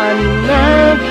unlucky.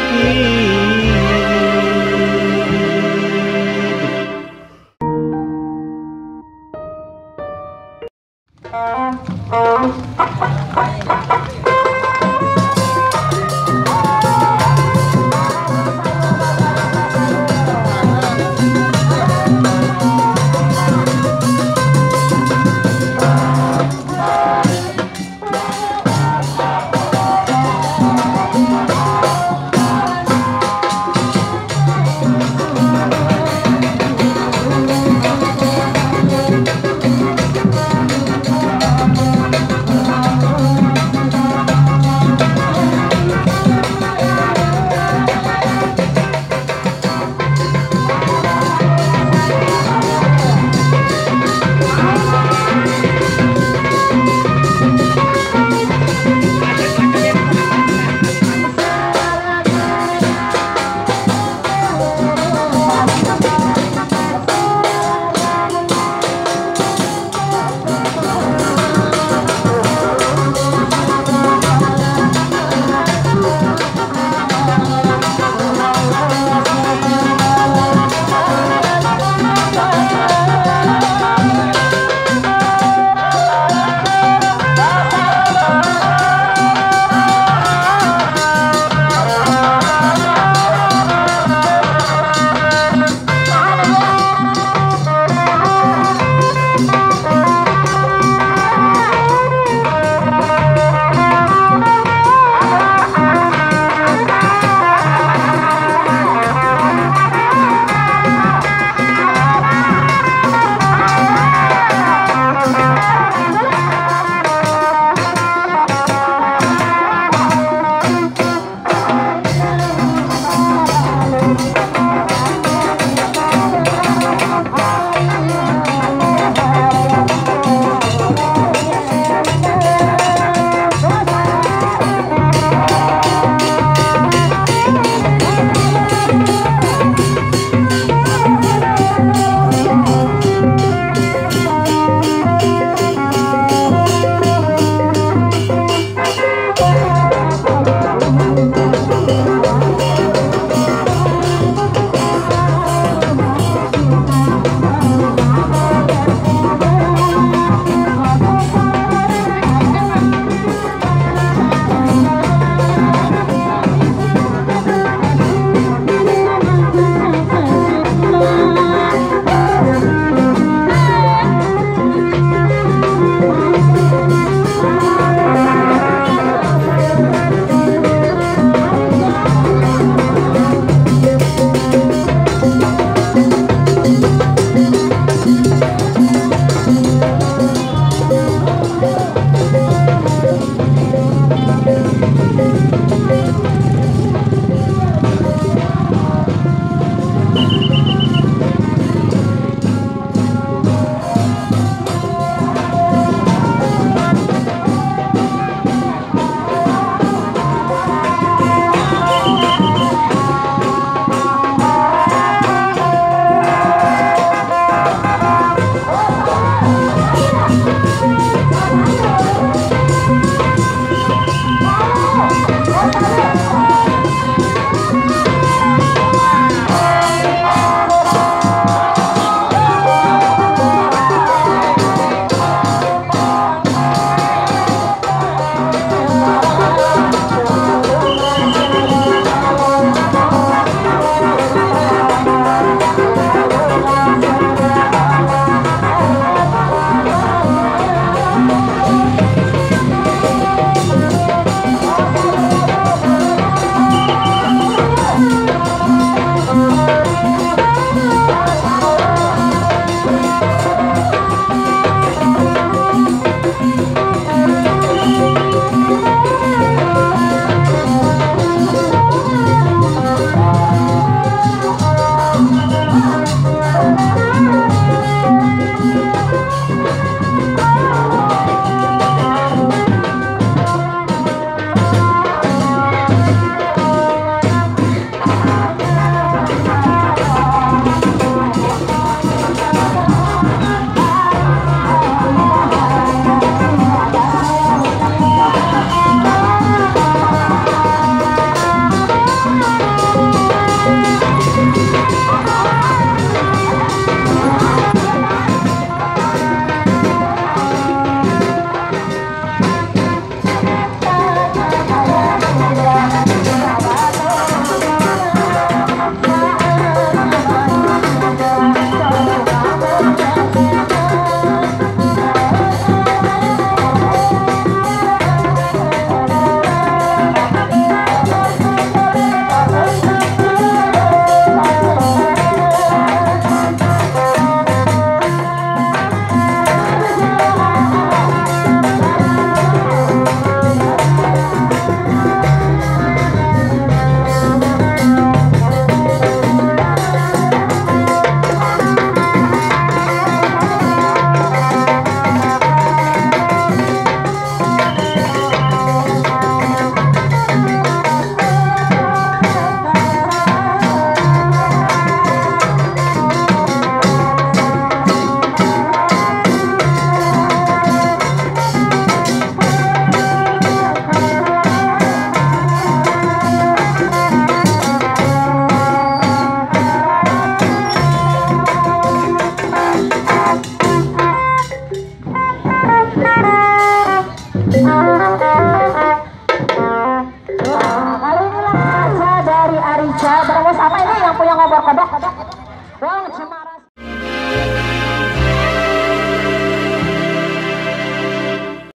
Nah, kali ini langsung saja dari Arica. Berwas apa ini yang punya ngobor kodok? kodok.